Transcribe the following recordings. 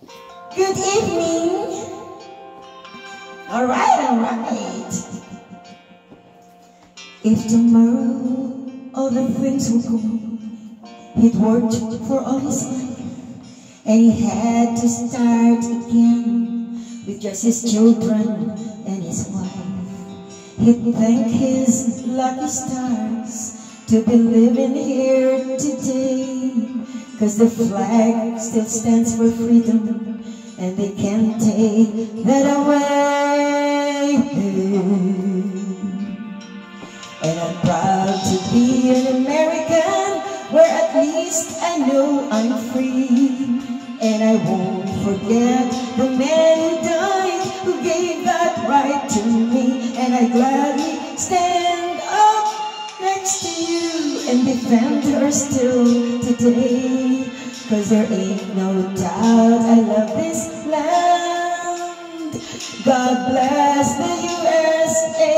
Good evening. All right, all right. If tomorrow all the things will go, he'd worked for all his life, and he had to start again with just his children and his wife. He'd thank his lucky stars to be living here today. Cause the flag still stands for freedom and they can't take that away. And I'm proud to be an American where at least I know I'm free. And I won't forget the man who died who gave that right to me. And I gladly stand and defend her still today. Cause there ain't no doubt I love this land. God bless the USA.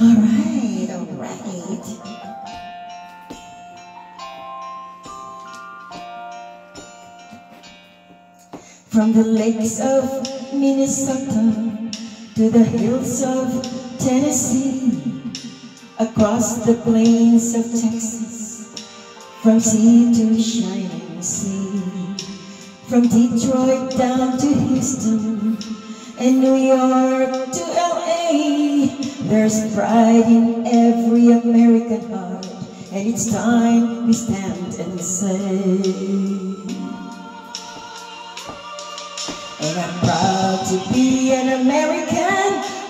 Alright, alright. From the lakes of Minnesota to the hills of Tennessee, across the plains of Texas, from sea to shining sea, from Detroit down to Houston, and New York to LA, there's pride in every American heart, and it's time we stand and say. And I'm proud to be an American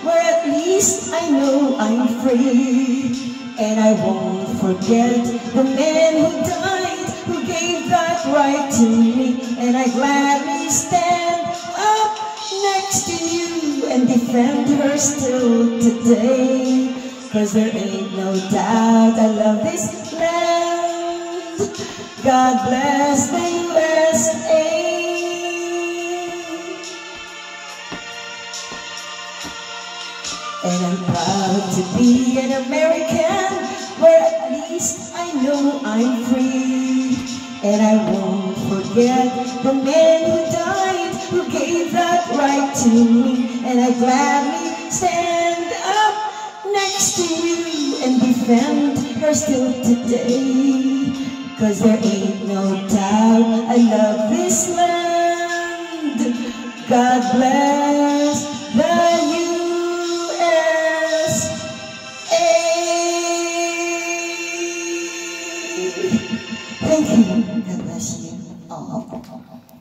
where at least I know I'm free. And I won't forget the man who died, who gave that right to me. And I gladly stand up next to you and defend her still today. Cause there ain't no doubt I love this land. God bless the USA. Proud to be an American where at least I know I'm free. And I won't forget the man who died, who gave that right to me. And I gladly stand up next to you and defend her still today. Cause there ain't no doubt I love Thank you. God bless you. Oh.